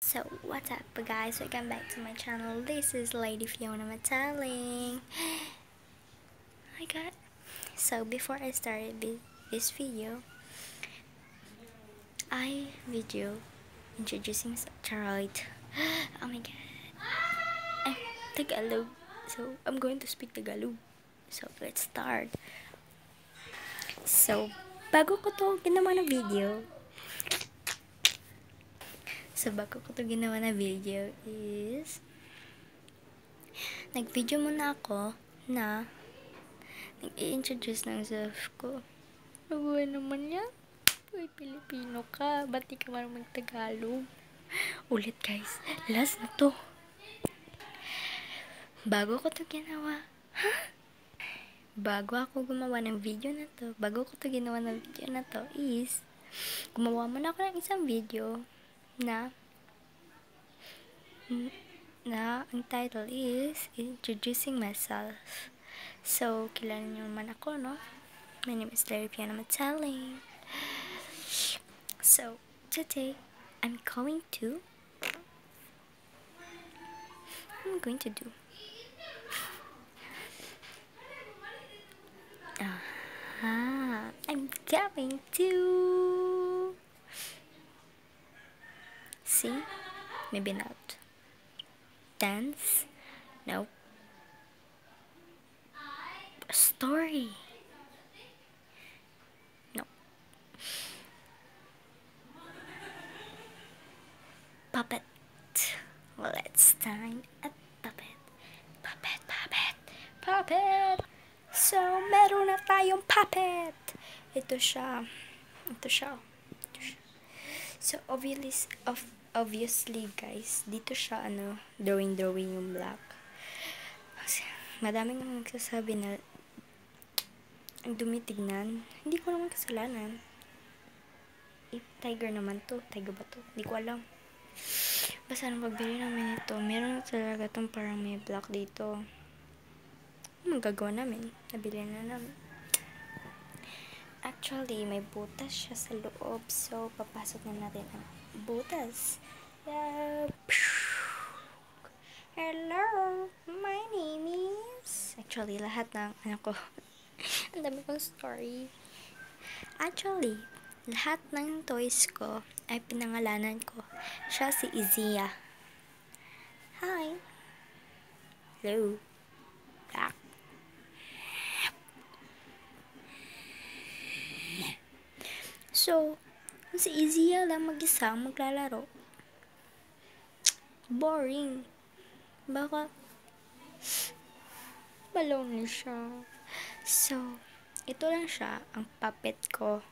So, what's up guys? Welcome back to my channel. This is Lady Fiona Mataling. Hi God. So, before I started this video, I video introducing Charlotte. Oh my God. Tagalog. So, I'm going to speak Tagalog. So, let's start. So, bago ko to ginawa na video, So, bago ko to ginawa na video is, nag-video muna ako na nag-i-introduce ng self ko. Nabuhay naman yan. Uy, Pilipino ka. Ba't di ka marunong mag-Tagalog? Ulit guys. Last na to. Bago ko to ginawa. Ha? Bago ako gumawa ng video na to, bago ko to ginawa ng video na to is, gumawa muna ako ng isang video na na ang title is Introducing Myself. So, kilala niyo naman ako, no? My name is Larry Piana Mataling. So, today, I'm going to I'm going to do Ah, I'm going to See? Maybe not. Dance? Nope. A story? No. Puppet. Let's start a puppet. Puppet, puppet, puppet. So, meron na tayong puppet. Ito siya. Ito siya. So, obviously, of, obviously, guys, dito siya, ano, drawing-drawing yung black. Madaming naman nagsasabi na, ang dumi tignan. Hindi ko naman kasalanan. If tiger naman to, tiger ba to? Hindi ko alam. Basta nung pagbili namin ito, meron talaga tong parang may black dito. Magagawa namin? Nabili na namin. Actually, may butas siya sa loob. So, papasok na natin ang butas. Yeah. Hello, my name is... Actually, lahat ng ano ko. ang dami kong story. Actually, lahat ng toys ko ay pinangalanan ko. Siya si Izia. Hi. Hello. Back. So, si Izia lang mag-isa maglalaro, boring. Baka, baloney siya. So, ito lang siya, ang puppet ko.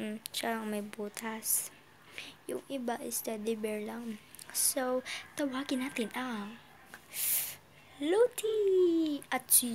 Mm, siya lang may butas. Yung iba is teddy bear lang. So, tawagin natin ang Luti! At si...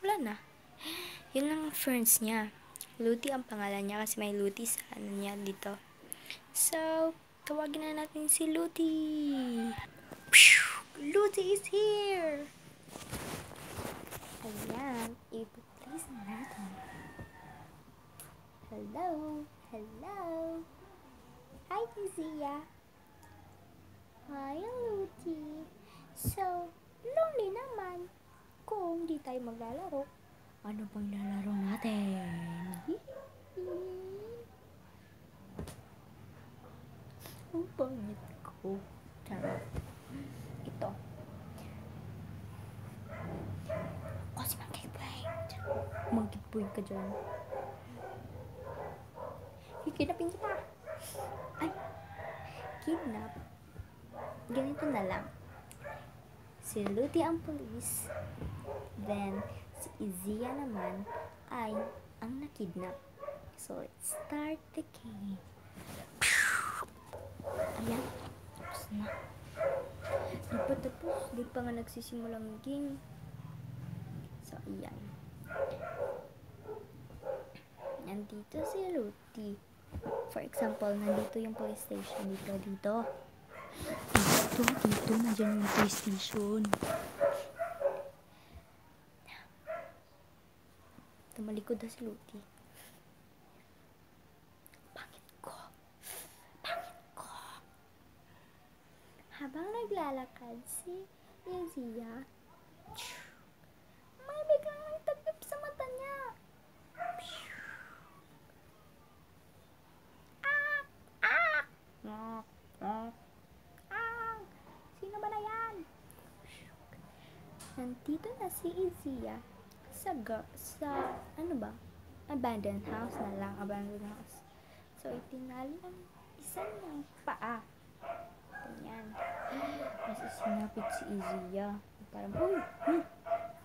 Wala na. Yun lang ang friends niya. Luti ang pangalan niya kasi may Luti sa ano niya dito. So, tawagin na natin si Luti. Luti is here! Ayan, i-place na natin. Hello! Hello! Hi, Izia! Hi, Luti! So, lonely naman. Kung di tayo maglalaro, ano bang lalaro natin? Ang pangit ko. Charot. Ito. Kasi mag-giveaway. Mag-giveaway ka dyan. Kikinapin kita. Ay. Kidnap. Ganito na lang. Si Luti ang police. Then, si Izia naman ay ang nakidnap. So, let's start the game. Ayan. Tapos na. Di pa tapos. Di pa nga nagsisimulang game. So, ayan. Nandito si Luti. For example, nandito yung police station. Dito, dito. Dito, dito. Nandiyan yung police station. Tumalikod na si Luti. Pangit ko. Pangit ko. Habang naglalakad si Izia, may biglang nagtagip sa mata niya. Ah! Ah! Ah! Ah! Ah! Sino ba na yan? Nandito na si Izia sa, ga- sa ano ba? Abandoned house na lang, abandoned house. So, itinali ang isa niyang paa. Ganyan. Kasi sinapit si Izia. Parang, uy! Hmm!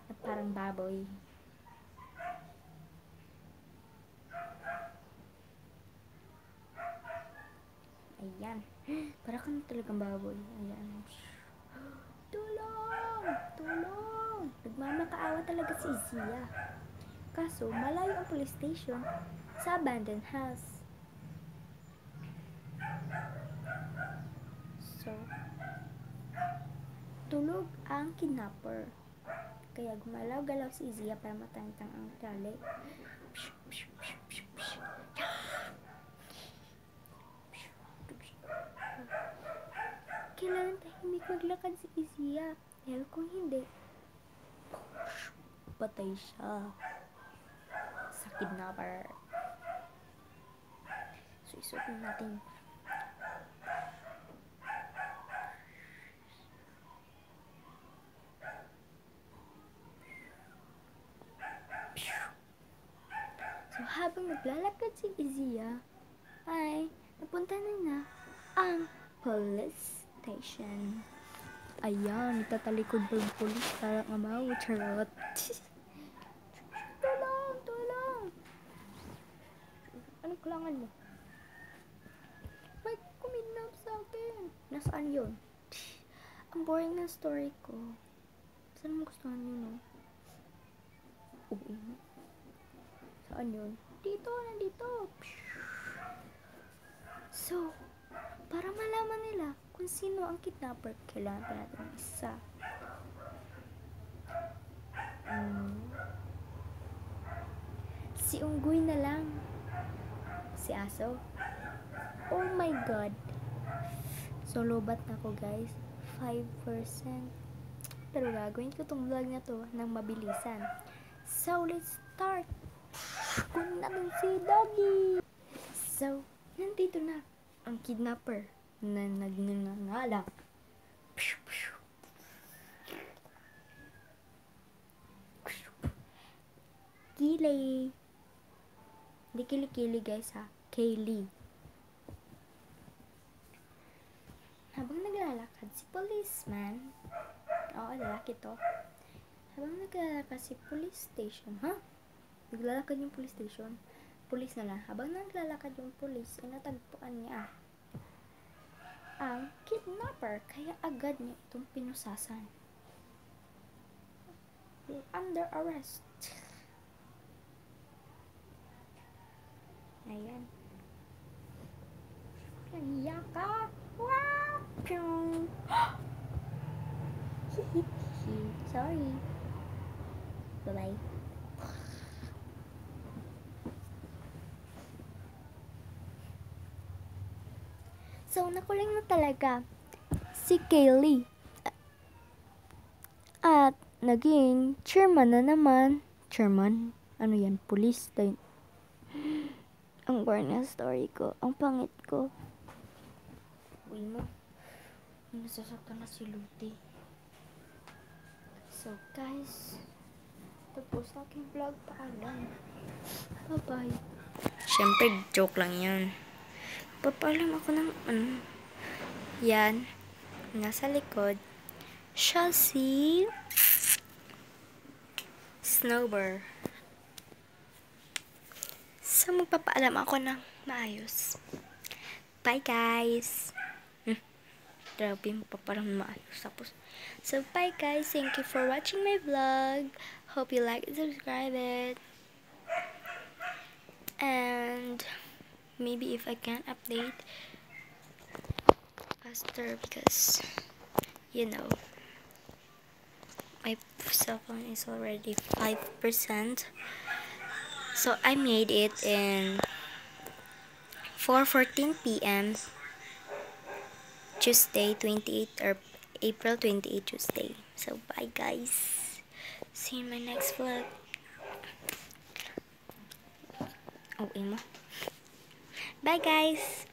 At parang baboy. Ayan. Para kang talagang baboy. Ayan. Tulong! Talaga si Izia. Kaso, malayo ang police station sa abandoned house. So, tulog ang kidnapper. Kaya gumalaw-galaw si Izia para matangtang ang tali. Kailangan tahimik maglakad si Izia. Dahil kung hindi, patay siya sa kidnapper. So, isuot natin So, habang naglalakad si Izia, ay napunta na na ang police station. Ayan, itatalikod pa yung police para amaw, charot. Anong kailangan mo? May kumidnap sa akin. Nasaan yun? Ang boring ng story ko. Saan mo gustuhan yun, no? Uwi mo. Saan yun? Dito, nandito. So, para malaman nila kung sino ang kidnapper, kailangan pa natin ng isa. Hmm. Si Unggoy na lang. Aso. Oh my God. So, lobat na ako, guys. 5%. Pero gagawin ko tong vlog na to ng mabilisan. So, let's start. Kunin natin si Doggy. So, nandito na ang kidnapper na nagnangalak. Kili. Hindi kili-kili guys ha. Kaylee. Habang naglalakad si policeman, oo, lalaki to. Habang naglalakad si police station, ha? Naglalakad yung police station. Police na lang. Habang naglalakad yung police, ay natagpuan niya ang kidnapper. Kaya agad niya itong pinusasan. Under arrest. Ayan. Kaya ka. Wow! Sorry. Bye-bye. So, nakuling na talaga si Kaylee. At, naging chairman na naman. Chairman? Ano yan? Police? Ang boring story ko. Ang pangit ko. Uy mo. Nasasaktan na si Luti. So, guys. Tapos na aking vlog. Paalam. Bye-bye. Siyempre, joke lang yun. Papaalam ako ng ano. Yan. Nasa likod. Siya si Snowbird. So, magpapaalam ako ng maayos. Bye, guys! Grabe, magpapaalam ng maayos. Tapos, so, bye, guys! Thank you for watching my vlog. Hope you like and subscribe it. And, maybe if I can update faster because, you know, my cell phone is already 5%. So I made it in 4:14 p.m. Tuesday, 28 or April 28 Tuesday. So, bye guys. See you in my next vlog. Oh, mo. Bye guys!